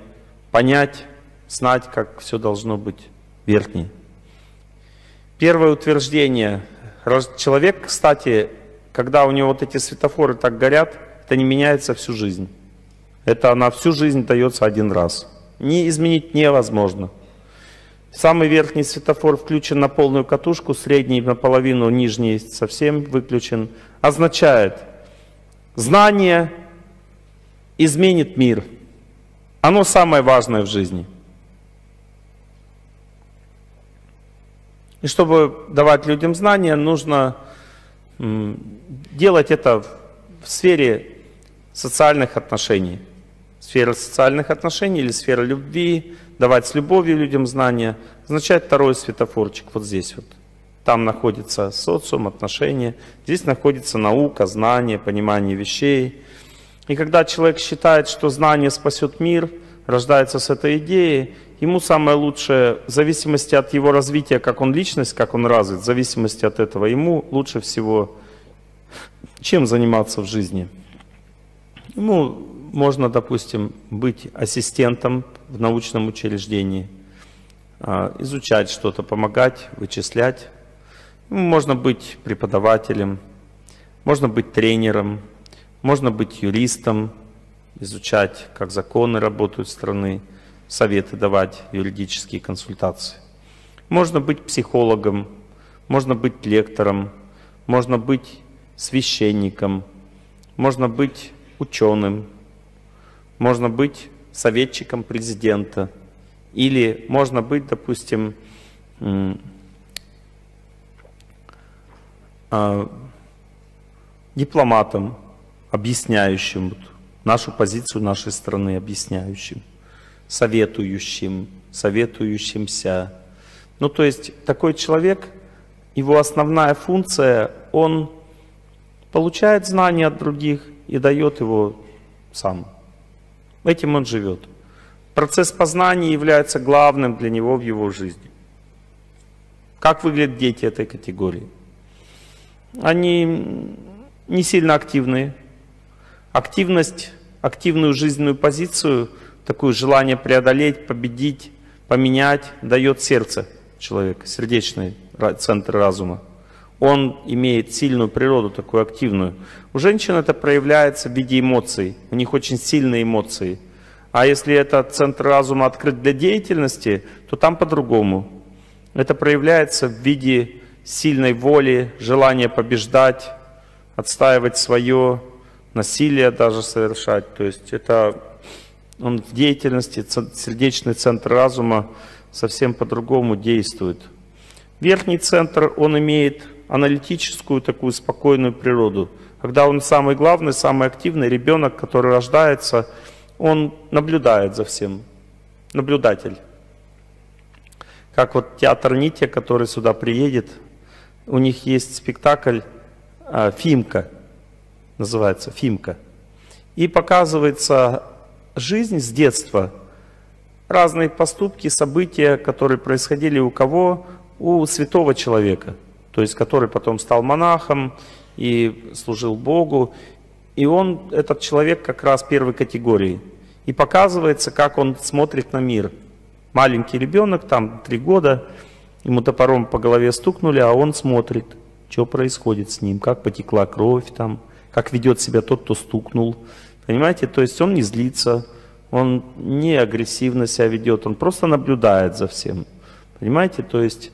понять, знать, как все должно быть – верхний. Первое утверждение. Человек, кстати, когда у него вот эти светофоры так горят, это не меняется всю жизнь. Это на всю жизнь дается один раз. Не изменить невозможно. Самый верхний светофор включен на полную катушку, средний наполовину, нижний совсем выключен. Означает, знание изменит мир. Оно самое важное в жизни. И чтобы давать людям знания, нужно делать это в сфере социальных отношений. Сфера социальных отношений или сфера любви, давать с любовью людям знания, означает второй светофорчик вот здесь вот. Там находится социум, отношения, здесь находится наука, знание, понимание вещей. И когда человек считает, что знание спасет мир, рождается с этой идеей, ему самое лучшее, в зависимости от его развития, как он личность, как он развит, в зависимости от этого, ему лучше всего чем заниматься в жизни. Ему можно, допустим, быть ассистентом в научном учреждении, а, изучать что-то, помогать, вычислять. Можно быть преподавателем, можно быть тренером, можно быть юристом, изучать, как законы работают страны, советы давать, юридические консультации. Можно быть психологом, можно быть лектором, можно быть священником, можно быть ученым, можно быть советчиком президента, или можно быть, допустим, а, дипломатом, объясняющим нашу позицию нашей страны, объясняющим, советующим, советующимся. Ну, то есть такой человек, его основная функция, он получает знания от других и дает его сам. Этим он живет. Процесс познания является главным для него в его жизни. Как выглядят дети этой категории? Они не сильно активные. Активность, активную жизненную позицию, такое желание преодолеть, победить, поменять, дает сердце человека, сердечный центр разума. Он имеет сильную природу, такую активную. У женщин это проявляется в виде эмоций. У них очень сильные эмоции. А если этот центр разума открыт для деятельности, то там по-другому. Это проявляется в виде сильной воли, желания побеждать, отстаивать свое, насилие даже совершать. То есть это он в деятельности, сердечный центр разума совсем по-другому действует. Верхний центр, он имеет аналитическую такую спокойную природу. Когда он самый главный, самый активный ребенок, который рождается, он наблюдает за всем, наблюдатель. Как вот театр Нитя, который сюда приедет, у них есть спектакль а, «Фимка», называется «Фимка». И показывается жизнь с детства, разные поступки, события, которые происходили у кого? У святого человека, то есть который потом стал монахом и служил Богу. И он, этот человек как раз первой категории. И показывается, как он смотрит на мир. Маленький ребенок, там три года, ему топором по голове стукнули, а он смотрит, что происходит с ним, как потекла кровь там, как ведет себя тот, кто стукнул. Понимаете, то есть он не злится, он не агрессивно себя ведет, он просто наблюдает за всем. Понимаете, то есть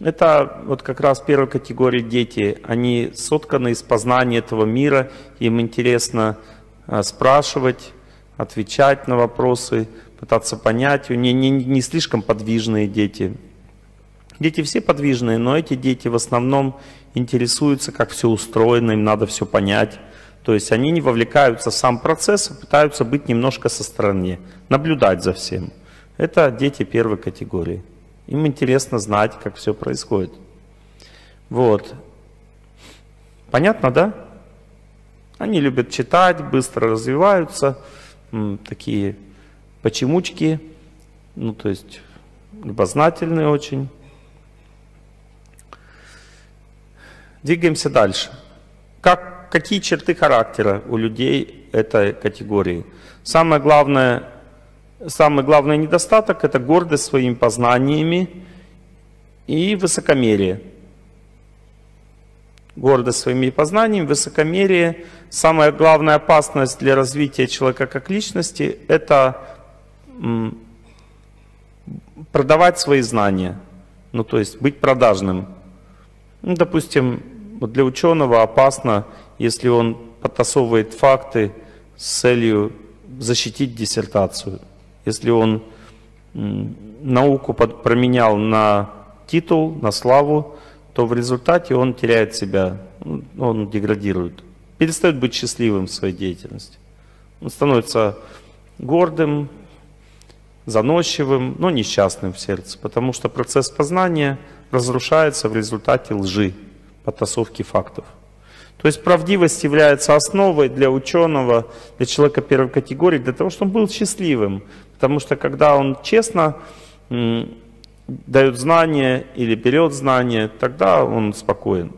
это вот как раз первой категории дети. Они сотканы из познания этого мира, им интересно а, спрашивать, отвечать на вопросы, пытаться понять. Не, не, не слишком подвижные дети. Дети все подвижные, но эти дети в основном интересуются, как все устроено, им надо все понять. То есть они не вовлекаются в сам процесс, а пытаются быть немножко со стороны, наблюдать за всем. Это дети первой категории. Им интересно знать, как все происходит. Вот. Понятно, да? Они любят читать, быстро развиваются, такие почемучки, ну то есть любознательные очень. Двигаемся дальше. Как, какие черты характера у людей этой категории? Самое главное, самый главный недостаток – это гордость своими познаниями и высокомерие. Гордость своими познаниями, высокомерие. Самая главная опасность для развития человека как личности – это продавать свои знания, ну то есть быть продажным. Ну, допустим, для ученого опасно, если он подтасовывает факты с целью защитить диссертацию. Если он науку под, променял на титул, на славу, то в результате он теряет себя, он деградирует, перестает быть счастливым в своей деятельности. Он становится гордым, заносчивым, но несчастным в сердце, потому что процесс познания разрушается в результате лжи подтасовки фактов. То есть правдивость является основой для ученого, для человека первой категории, для того, чтобы он был счастливым. Потому что когда он честно дает знания или берет знания, тогда он спокоен.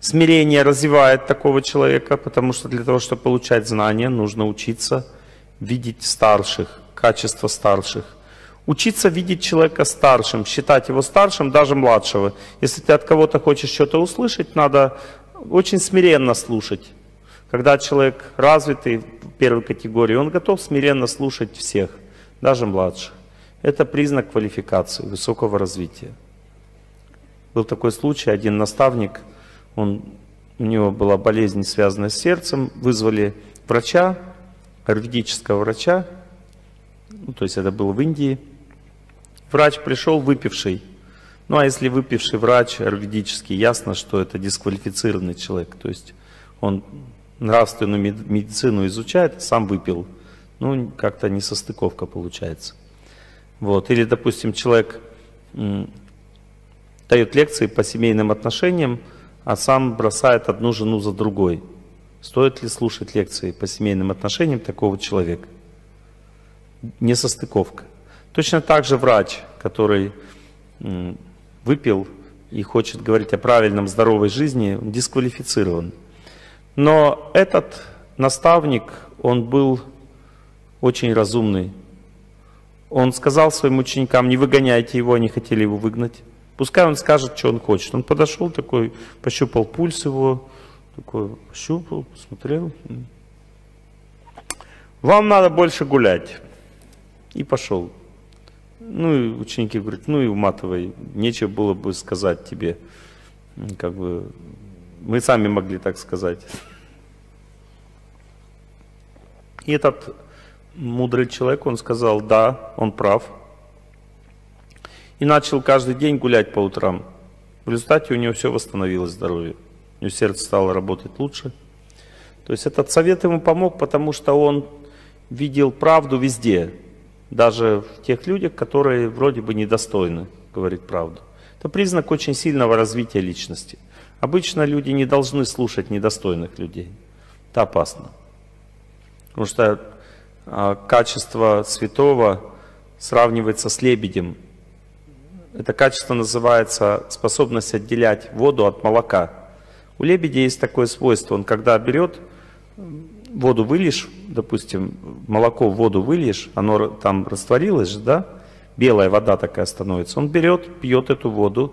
Смирение развивает такого человека, потому что для того, чтобы получать знания, нужно учиться видеть старших, качество старших. Учиться видеть человека старшим, считать его старшим, даже младшего. Если ты от кого-то хочешь что-то услышать, надо очень смиренно слушать. Когда человек развитый первой категории, он готов смиренно слушать всех, даже младших. Это признак квалификации, высокого развития. Был такой случай, один наставник, он, у него была болезнь, связанная с сердцем, вызвали врача, аюрведического врача, ну, то есть это был в Индии. Врач пришел выпивший. Ну а если выпивший врач аюрведический, ясно, что это дисквалифицированный человек. То есть он нравственную медицину изучает, сам выпил. Ну, как-то несостыковка получается. Вот. Или, допустим, человек дает лекции по семейным отношениям, а сам бросает одну жену за другой. Стоит ли слушать лекции по семейным отношениям такого человека? Несостыковка. Точно так же врач, который выпил и хочет говорить о правильном здоровой жизни, дисквалифицирован. Но этот наставник, он был очень разумный. Он сказал своим ученикам, не выгоняйте его, они хотели его выгнать. Пускай он скажет, что он хочет. Он подошел такой, пощупал пульс его, такой пощупал, посмотрел. Вам надо больше гулять. И пошел. Ну и ученики говорят, ну и уматывай, нечего было бы сказать тебе. Как бы мы сами могли так сказать. И этот мудрый человек, он сказал, да, он прав. И начал каждый день гулять по утрам. В результате у него все восстановилось здоровье. У него сердце стало работать лучше. То есть этот совет ему помог, потому что он видел правду везде. Даже в тех людях, которые вроде бы недостойны говорить правду. Это признак очень сильного развития личности. Обычно люди не должны слушать недостойных людей. Это опасно. Потому что а, качество святого сравнивается с лебедем. Это качество называется способность отделять воду от молока. У лебедя есть такое свойство, он когда берет, воду выльешь, допустим, молоко в воду выльешь, оно там растворилось да, белая вода такая становится, он берет, пьет эту воду,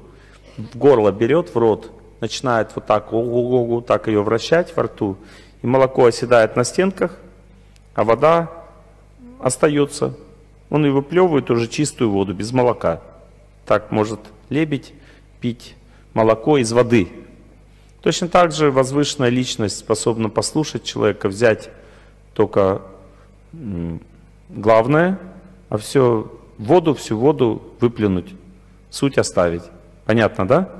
в горло берет, в рот, начинает вот так, ого-го, так ее вращать во рту, и молоко оседает на стенках, а вода остается. Он и выплевывает уже чистую воду, без молока. Так может лебедь пить молоко из воды. Точно так же возвышенная личность способна послушать человека, взять только главное, а все воду, всю воду выплюнуть, суть оставить. Понятно, да?